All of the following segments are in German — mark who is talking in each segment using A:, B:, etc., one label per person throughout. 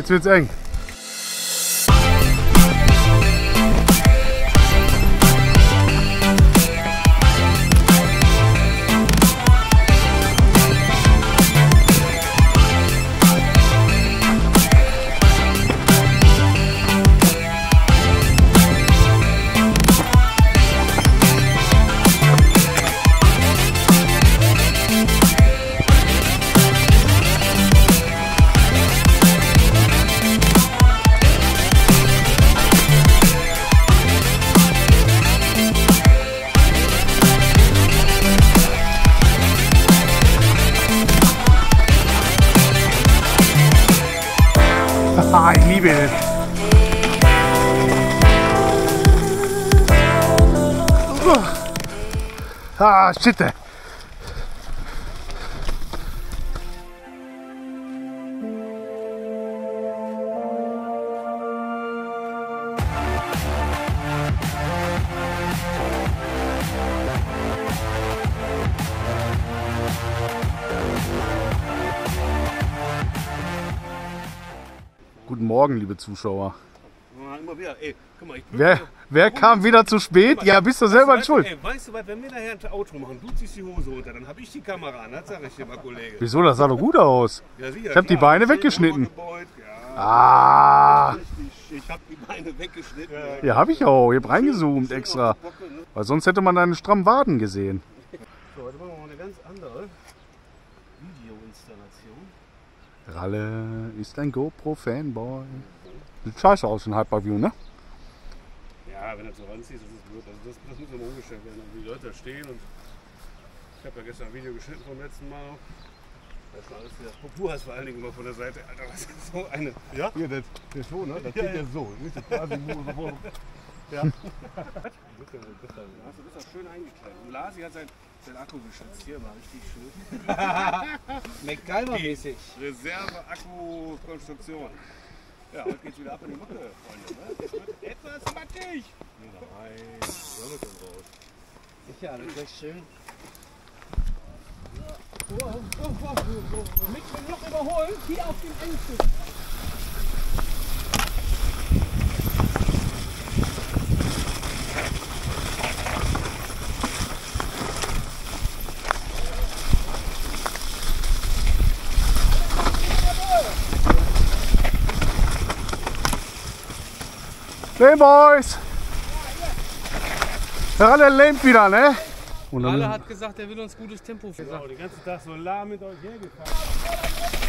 A: Jetzt wird's eng. Ah, ich liebe es. Ah, shit. Guten Morgen, liebe Zuschauer.
B: Ja, wieder. Ey, mal,
A: Wer, wer kam wieder zu spät? Ja, bist du selber
B: weißt,
A: schuld.
B: Ey, weißt du was, wenn wir nachher ein Outro machen, du ziehst die Hose runter, dann habe ich die Kamera an, das sag ich dir mal, Kollege.
A: Wieso? Das sah doch gut aus.
B: Ja,
A: Ich hab die. Beine weggeschnitten. Ah.
B: Ich habe die Beine weggeschnitten.
A: ja, hab ich auch. Ich hab reingezoomt extra. Weil sonst hätte man deine strammen Waden gesehen.
B: So, heute machen wir mal eine ganz andere
A: Ralle ist ein GoPro-Fanboy. Sieht scheiße aus in Hyperview, ne?
B: Ja, wenn du so ranziehst, das ist blöd. Also das, das muss immer umgestellt werden. Also die Leute da stehen und ich habe ja gestern ein Video geschnitten vom letzten Mal. Da ist schon alles wieder. Du hast vor allen Dingen immer von der Seite. Alter, das ist so eine. Ja?
C: Hier, das, das so, ne? Das
B: Ja,
C: geht
B: ja.
C: ja so.
B: Ja. Du bist ja schön eingeklemmt. Und Lasi hat sein, sein Akku geschätzt. Hier mal richtig schön.
D: MacGyver-mäßig.
B: Reserve-Akku-Konstruktion. Ja, heute geht's wieder ab in die Mucke, Freunde. Ne? Es wird etwas mattig. Nein, Sonne kommt raus.
D: Sicher, das ist schön. Oh, oh, oh, oh, oh. Mit dem noch überholen, hier auf dem Endstück.
A: Hey Boys! Ralle lähmt wieder, ne? Und
D: Alle
A: dann,
D: hat gesagt, er will uns gutes Tempo
B: So,
D: führen.
B: den ganzen Tag so lahm mit euch hergefahren.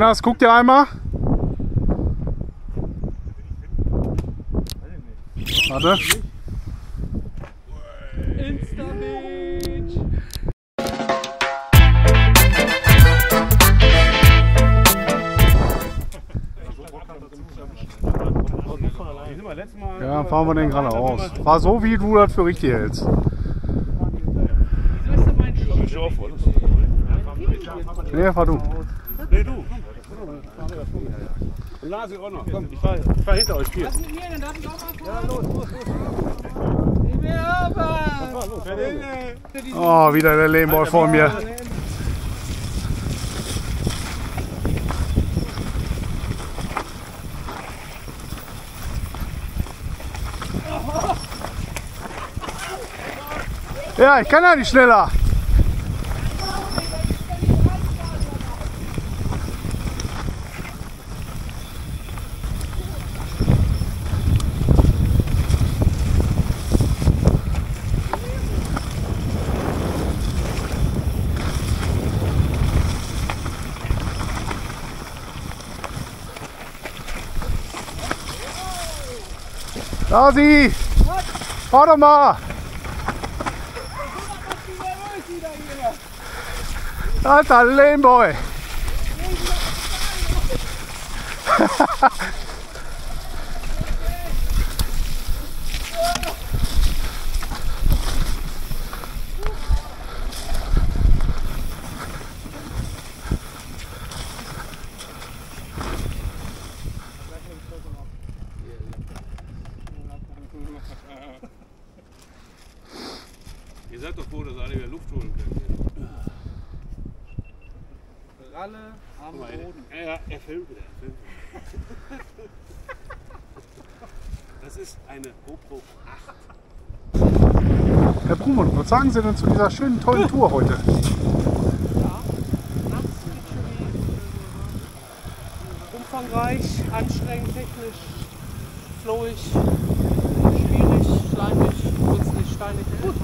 A: Männers, guckt ihr einmal? Warte.
B: Mal.
A: Ja, fahren wir den geradeaus. Fahr so, wie du das für richtig hältst. Nee, fahr du.
B: Nee, du. Und Lasi auch noch. Komm, ich fahr, ich fahr hinter euch. Hier.
D: Was mit mir denn? Darf ich auch mal fahren? Ja, los, los, los. Aber.
A: Oh, wieder der Lehmboy vor mir. Ja, ich kann ja nicht schneller. Lasi! Fahr doch mal! Alter Lameboy!
B: Ihr seid doch froh, dass alle wieder Luft holen können.
D: Ralle am Boden.
B: Ja, ja, er filmt wieder. Er filmt wieder. Das ist eine GoPro 8.
A: Herr Brumann, was sagen Sie denn zu dieser schönen, tollen Tour heute?
D: Umfangreich, anstrengend, technisch, flowig, schwierig, schleimig, künstlich, Gut.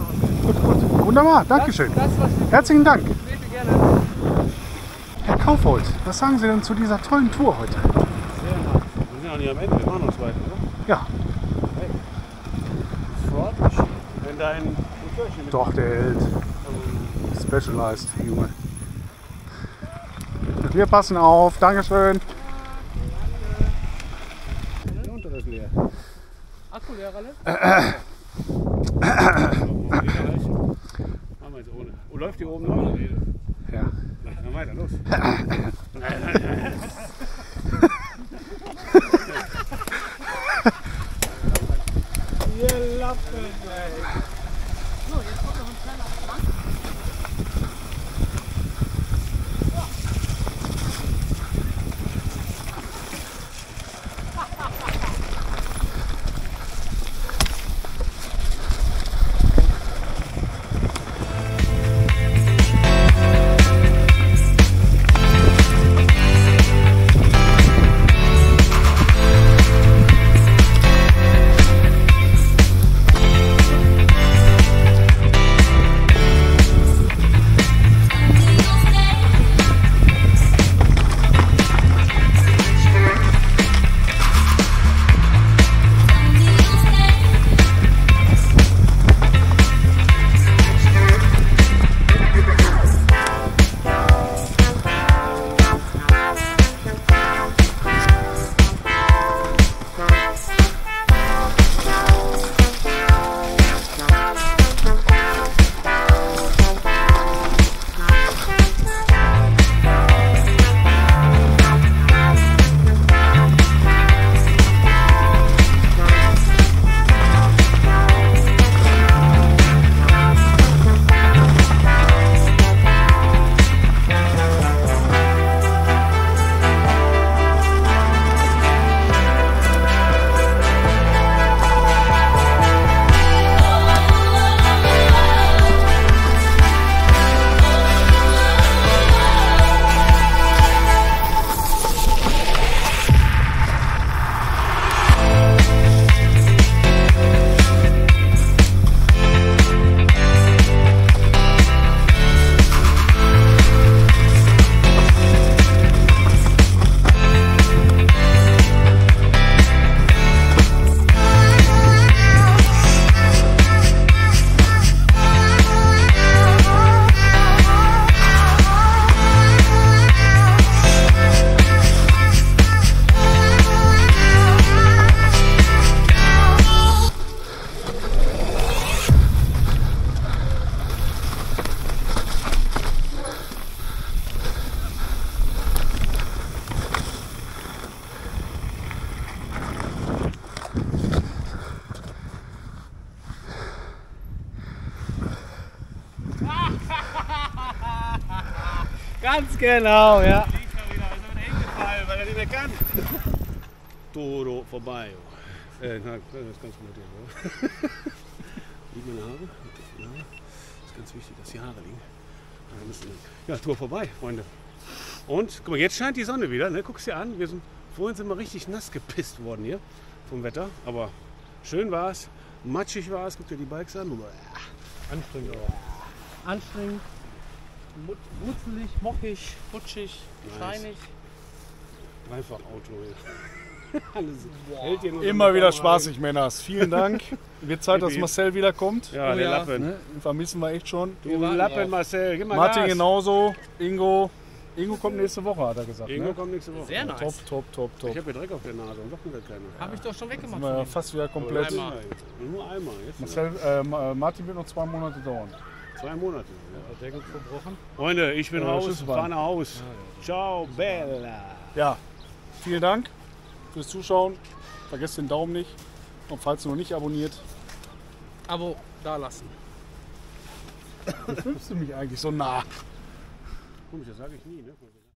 A: Gut, gut. Wunderbar, Dankeschön.
D: Das, ich
A: Herzlichen Dank. Herr Kaufhold, was sagen Sie denn zu dieser tollen Tour heute?
B: Sehr nice. Wir sind noch nicht am Ende, wir machen noch zwei, oder?
A: Ja,
B: Wenn dein
A: doch, der hält. Specialized, Junge. Wir passen auf. Dankeschön.
B: Der untere ist leer.
D: Akku leer, Ralle?
B: Machen wir jetzt ohne. Oh, läuft hier oben noch?
A: Ja.
B: Na, weiter, los.
D: Ganz genau, ja.
B: Liegt schon wieder, ist er hingefallen, weil er nicht mehr kann. Dodo vorbei. Äh, nein, das ist ganz gut. Liegen meine Haare? Ja. ist ganz wichtig, dass die Haare liegen. Ja, Tour vorbei, Freunde. Und, guck mal, jetzt scheint die Sonne wieder. Ne? Guck's dir an. Wir sind, vorhin sind wir richtig nass gepisst worden hier vom Wetter. Aber schön war es. Matschig war es. Guck dir die Bikes an.
D: Anstrengend. Anstrengend, mut- wutzelig, mockig, rutschig,
B: Nice.
D: steinig.
B: Einfach Auto hier. Nur so
A: Immer wieder spaßig, Männers. Vielen Dank. Wird Zeit, dass. Marcel wiederkommt.
B: Ja,
D: Oh
B: der
D: ja.
B: Lappen.
A: Ne? Den vermissen wir echt schon.
B: Du Lappen. Marcel, gib mal
A: Martin
B: Gas.
A: genauso. Ingo. Ingo kommt nächste Woche, hat er gesagt.
B: Ingo
A: Ne?
B: kommt nächste Woche.
D: Sehr nice.
A: Top, top, top, top.
B: Ich habe ja Dreck auf der Nase und doch wieder keine.
D: Habe ich doch schon weggemacht.
A: Sind wir fast wieder komplett.
D: Einmal.
B: Nur einmal. Jetzt
A: Marcel, äh, Ma- Martin wird noch zwei Monate dauern.
B: Zwei Monate.
D: Verbrochen?
B: Freunde, ich bin
A: Äh,
B: raus, fahr nach Haus. Ciao, Bella.
A: Ja, vielen Dank fürs Zuschauen. Vergesst den Daumen nicht. Und falls ihr noch nicht abonniert,
D: Abo da lassen.
A: filmst du mich eigentlich so nah?
B: Komisch, das sage ich nie, ne?